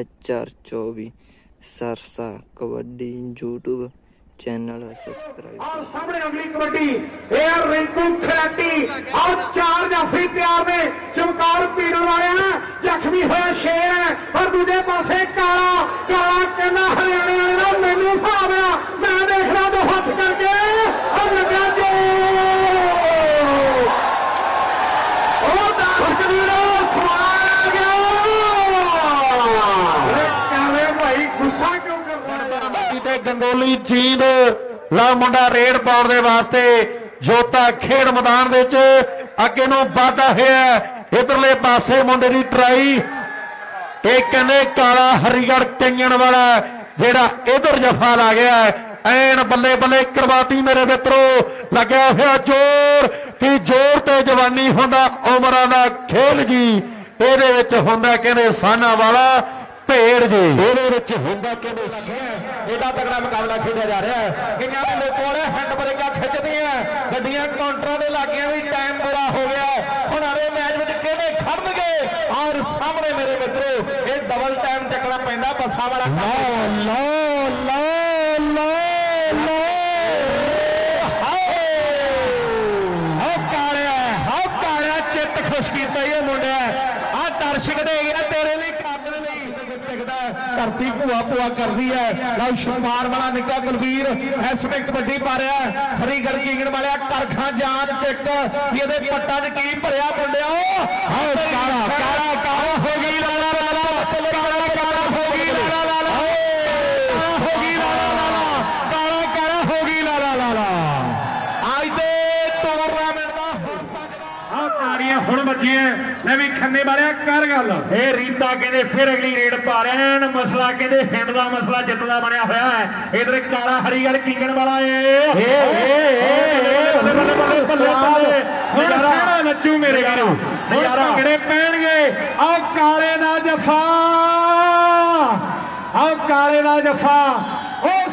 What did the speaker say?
HR24 Sirsa kabaddi YouTube channel subscribe ਆਹ ਸਾਹਮਣੇ ਅਗਲੀ ਕਬੱਡੀ ਇਹ ਆ ਰਿੰਕੂ ਖਰਾਟੀ ਆਹ ਚਾਰ ਜਾਫੀ ਪਿਆਰ ਦੇ ਚਮਕਾਰ ਪੀੜਨ ਵਾਲਿਆ ਜ਼ਖਮੀ ਹੋਇਆ ਸ਼ੇਰ ਹੈ ਔਰ ਦੂਜੇ ਪਾਸੇ ਕਾਲਾ ਕਾਲਾ ਕਹਿੰਦਾ ਹਰਿਆਣੇ ਵਾਲੇ ਦਾ ਮੈਨੂੰ ਹਿਸਾਬ ਆ ਮੈਂ ਦੇਖਣਾ ਦੋ ਹੱਥ ਕਰਕੇ ਔਰ ਲੱਗਾ ਜੋ ਉਹ ਦਰਸ਼ਕ ਵੀਰੋ ਸਮਾਰ ਗਿਆ ਕਾਲੇ ਭਾਈ ਗੁੱਸਾ ਕਿਉਂ ਕਰ ਰਿਹਾ ਹੈ ਬਾਕੀ ਤੇ ਗੰਗੋਲੀ ਜੀਂਦ ਲਾ ਮੁੰਡਾ ਰੇਡ ਪਾਉਣ ਦੇ ਵਾਸਤੇ ਜੋਤਾ ਖੇਡ ਮੈਦਾਨ ਦੇ ਵਿੱਚ ਅੱਗੇ ਨੂੰ ਵਾਧਾ ਹੋਇਆ ਇਧਰਲੇ ਪਾਸੇ ਮੁੰਡੇ ਦੀ ਟਰਾਈ। ਇਹ ਕਹਿੰਦੇ ਕਾਲਾ ਹਰੀਗੜ ਕਈਣ ਵਾਲਾ ਜਿਹੜਾ ਇਧਰ ਜਫਾ ਲਾ ਗਿਆ ਐਨ ਬੱਲੇ ਬੱਲੇ ਕਰਵਾਤੀ ਮੇਰੇ ਮਿੱਤਰੋ। ਲੱਗਿਆ ਹੋਇਆ ਜ਼ੋਰ ਕਿ ਜ਼ੋਰ ਤੇ ਜਵਾਨੀ ਹੁੰਦਾ ਉਮਰਾਂ ਦਾ ਖੇਲ ਜੀ। ਇਹਦੇ ਵਿੱਚ ਹੁੰਦਾ ਕਹਿੰਦੇ ਸਾਨਾ ਵਾਲਾ। ਭੇੜ ਜੀ। ਇਹਦੇ ਵਿੱਚ ਹੁੰਦਾ ਕਹਿੰਦੇ ਸ਼ਹਿਰ ਇਹਦਾ ਤਗੜਾ ਮੁਕਾਬਲਾ ਖੇਡਿਆ ਜਾ ਰਿਹਾ ਹੈ। ਕਈਆਂ ਦੇ ਲੋਕਾਂ ਵਾਲੇ ਹੈਂਡ ਬ੍ਰੇਕਾਂ ਖਿੱਚਦੇ ਆ ਗੱਡੀਆਂ ਕਾਊਂਟਰਾਂ ਦੇ ਲਾਗਿਆਂ ਵੀ ਟਾਈਮ ਪੂਰਾ ਹੋ ਗਿਆ ਹੁਣ ਆਰੇ ਮੈਚ ਵਿੱਚ ਕਿਹੜੇ ਖੜਨਗੇ? ਔਰ ਸਾਹਮਣੇ ਮੇਰੇ ਮਿੱਤਰੋ ਇਹ ਡਬਲ ਟਾਈਮ ਚੱਕਣਾ ਪੈਂਦਾ ਬੱਸਾਂ ਵਾਲਾ ਲੋ ਲੋ ਲੋ ਲੋ ਹੋ ਕਾਲਿਆ ਹੋ ਕਾਲਿਆ ਚਿੱਤ ਖੁਸ਼ ਕੀਤਾ ਇਹ ਮੁੰਡਿਆ। ਆ ਦਰਸ਼ਕ ਦੇ ਧਰਤੀ ਭੂਆ ਭੂਆ ਕਰਦੀ ਹੈ। ਲਓ ਸ਼ਮਾਰ ਵਾਲਾ ਨਿੱਕਾ ਕੁਲਵੀਰ ਇਸ ਵਿੱਚ ਕਬੱਡੀ ਪਾ ਰਿਹਾ ਹੈ। ਹਰੀਗੜ ਕੀਗਣ ਵਾਲਿਆ ਕਰਖਾਂ ਜਾਂਚ ਟਿਕ ਵੀ ਇਹਦੇ ਪੱਟਾਂ 'ਚ ਕੀ ਭਰਿਆ ਮੁੰਡਿਓ? ਹੋ ਕਾਲਾ ਕਾਲਾ ਕਾਲਾ ਹੋ ਗਈ ਲਾਲਾ ਲਾਲਾ ਕਾਲਾ ਕਾਲਾ ਹੋ ਗਈ ਲਾਲਾ ਲਾਲਾ ਹੋ ਗਈ ਲਾਲਾ ਲਾਲਾ ਕਾਲਾ ਕਾਲਾ ਹੋ ਗਈ ਲਾਲਾ ਲਾਲਾ ਅੱਜ ਦੇ ਟੂਰਨਾਮੈਂਟ ਦਾ ਹੁਣ ਤੱਕ ਦਾ ਆਹ ਤਾੜੀਆਂ ਹੁਣ ਵੱਜੀਆਂ। ਲੈ ਵੀ ਖੰਨੇ ਵਾਲਿਆ ਕਰ ਗੱਲ। ਇਹ ਰੀਤਾ ਕਹਿੰਦੇ ਫਿਰ ਅਗਲੀ ਰੇਡ ਪਾ ਹਨ ਮਸਲਾ ਕਹਿੰਦੇ ਹਿੰਡ ਦਾ ਮਸਲਾ ਜਿੱਤ ਦਾ ਬਣਿਆ ਹੋਇਆ ਹੈ। ਇਧਰ ਕਾਲਾ ਹਰੀਗੜ ਕਿੰਗਣ ਵਾਲਾ ਏ। ਏ ਏ ਬੱਲੇ ਬੱਲੇ ਬੱਲੇ ਬੱਲੇ ਬੱਲੇ ਹੁਣ ਸਾਰਾ ਨੱਚੂ ਮੇਰੇ ਵੀਰੋ ਹੁਣ। ਭੰਗੜੇ ਪੈਣਗੇ। ਆਹ ਕਾਲੇ ਦਾ ਜਫਾ। ਆਹ ਕਾਲੇ ਦਾ ਜਫਾ। ਉਹ